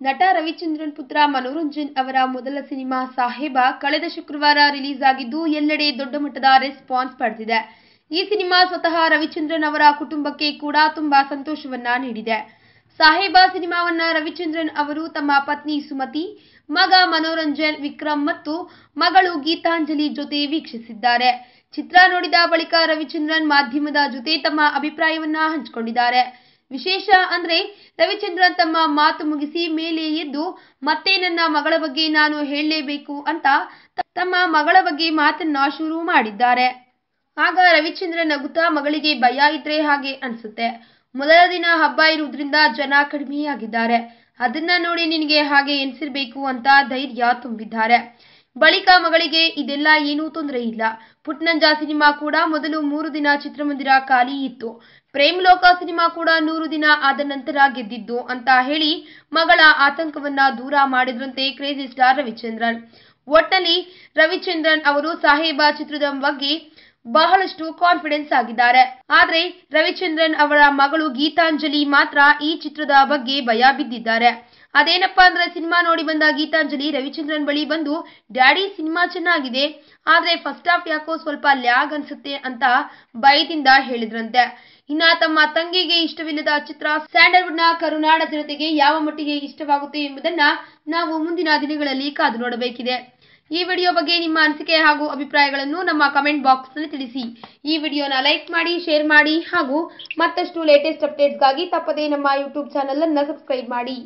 ನಟ ರವಿಚಂದ್ರನ್ ಪುತ್ರ ಮನೋರಂಜನ್ ಅವರ ಮೊದಲ ಸಿನಿಮಾ ಸಾಹೇಬ ಕಳೆದ ಶುಕ್ರವಾರ ರಿಲೀಸ್ ಆಗಿದ್ದು ಎಲ್ಲೆಡೆ ದೊಡ್ಡ ಮಟ್ಟದ ರೆಸ್ಪಾನ್ಸ್ ಪಡೆದಿದೆ. ಈ ಸಿನಿಮಾ ಸ್ವತಃ ರವಿಚಂದ್ರನ್ ಅವರ ಕುಟುಂಬಕ್ಕೆ ಕೂಡ ತುಂಬಾ ಸಂತೋಷವನ್ನ ನೀಡಿದೆ. ಸಾಹೇಬ ಸಿನಿಮಾವನ್ನ ರವಿಚಂದ್ರನ್ ಅವರು ತಮ್ಮ ಪತ್ನಿ ಸುಮತಿ, ಮಗ ಮನೋರಂಜನ್ ವಿಕ್ರಮ್ ಮತ್ತು ಮಗಳು ಗೀತಾಂಜಲಿ ಜೊತೆ ವೀಕ್ಷಿಸಿದ್ದಾರೆ. ಚಿತ್ರ ನೋಡಿದ ಬಳಿಕ ರವಿಚಂದ್ರನ್ ಮಾಧ್ಯಮದ ಜೊತೆ ತಮ್ಮ ಅಭಿಪ್ರಾಯವನ್ನ ಹಂಚಿಕೊಂಡಿದ್ದಾರೆ. ವಿಶೇಷ ಅಂದ್ರೆ ರವಿಚಂದ್ರನ್ ತಮ್ಮ ಮಾತು ಮುಗಿಸಿ ಮೇಲೆ ಎದ್ದು, ಮತ್ತೆ ನನ್ನ ಮಗಳ ಬಗ್ಗೆ ನಾನು ಹೇಳಲೇಬೇಕು ಅಂತ ತಮ್ಮ ಮಗಳ ಬಗ್ಗೆ ಮಾತನ್ನ ಶುರು ಮಾಡಿದ್ದಾರೆ. ಆಗ ರವಿಚಂದ್ರನ್ ನಗುತ್ತಾ ಮಗಳಿಗೆ ಭಯ ಇದ್ರೆ ಹಾಗೆ ಅನ್ಸುತ್ತೆ. ಮೊದಲ ದಿನ ಹಬ್ಬ ಇರುವುದರಿಂದ ಜನ ಕಡಿಮೆಯಾಗಿದ್ದಾರೆ. ಅದನ್ನ ನೋಡಿ ನಿನಗೆ ಹಾಗೆ ಎನಿಸಿರ್ಬೇಕು ಅಂತ ಧೈರ್ಯ ತುಂಬಿದ್ದಾರೆ. ಬಳಿಕ ಮಗಳಿಗೆ ಇದೆಲ್ಲ ಏನೂ ತೊಂದರೆ ಇಲ್ಲ. ಪುಟ್ನಂಜ ಸಿನಿಮಾ ಕೂಡ ಮೊದಲು ಮೂರು ದಿನ ಚಿತ್ರಮಂದಿರ ಖಾಲಿ ಇತ್ತು. ಪ್ರೇಮ್ ಲೋಕ ಸಿನಿಮಾ ಕೂಡ ನೂರು ದಿನ ಆದ ನಂತರ ಗೆದ್ದಿದ್ದು ಅಂತ ಹೇಳಿ ಮಗಳ ಆತಂಕವನ್ನ ದೂರ ಮಾಡಿದ್ರಂತೆ ಕ್ರೇಜಿ ಸ್ಟಾರ್ ರವಿಚಂದ್ರನ್. ಒಟ್ಟಲ್ಲಿ ರವಿಚಂದ್ರನ್ ಅವರು ಸಾಹೇಬ ಚಿತ್ರದ ಬಗ್ಗೆ ಬಹಳಷ್ಟು ಕಾನ್ಫಿಡೆನ್ಸ್ ಆಗಿದ್ದಾರೆ. ಆದ್ರೆ ರವಿಚಂದ್ರನ್ ಅವರ ಮಗಳು ಗೀತಾಂಜಲಿ ಮಾತ್ರ ಈ ಚಿತ್ರದ ಬಗ್ಗೆ ಭಯ ಬಿದ್ದಿದ್ದಾರೆ. ಅದೇನಪ್ಪಾ ಅಂದ್ರೆ ಸಿನಿಮಾ ನೋಡಿ ಬಂದ ಗೀತಾಂಜಲಿ ರವಿಚಂದ್ರನ್ ಬಳಿ ಬಂದು, ಡ್ಯಾಡಿ, ಸಿನಿಮಾ ಚೆನ್ನಾಗಿದೆ. ಆದ್ರೆ ಫಸ್ಟ್ ಹಾಫ್ ಯಾಕೋ ಸ್ವಲ್ಪ ಲ್ಯಾಗ್ ಅನ್ಸುತ್ತೆ ಅಂತ ಭಯದಿಂದ ಹೇಳಿದ್ರಂತೆ. ಇನ್ನ ತಮ್ಮ ತಂಗಿಗೆ ಇಷ್ಟವಿಲ್ಲದ ಚಿತ್ರ ಸ್ಯಾಂಡಲ್ವುಡ್ನ ಕರುನಾಡ ಜನತೆಗೆ ಯಾವ ಮಟ್ಟಿಗೆ ಇಷ್ಟವಾಗುತ್ತೆ ಎಂಬುದನ್ನ ನಾವು ಮುಂದಿನ ದಿನಗಳಲ್ಲಿ ಕಾದು ನೋಡಬೇಕಿದೆ. ಈ ವಿಡಿಯೋ ಬಗ್ಗೆ ನಿಮ್ಮ ಅನಿಸಿಕೆ ಹಾಗೂ ಅಭಿಪ್ರಾಯಗಳನ್ನು ನಮ್ಮ ಕಮೆಂಟ್ ಬಾಕ್ಸ್ನಲ್ಲಿ ತಿಳಿಸಿ. ಈ ವಿಡಿಯೋನ ಲೈಕ್ ಮಾಡಿ ಶೇರ್ ಮಾಡಿ ಹಾಗೂ ಮತ್ತಷ್ಟು ಲೇಟೆಸ್ಟ್ ಅಪ್ಡೇಟ್ಸ್ಗಾಗಿ ತಪ್ಪದೇ ನಮ್ಮ ಯೂಟ್ಯೂಬ್ ಚಾನಲನ್ನು ಸಬ್ಸ್ಕ್ರೈಬ್ ಮಾಡಿ.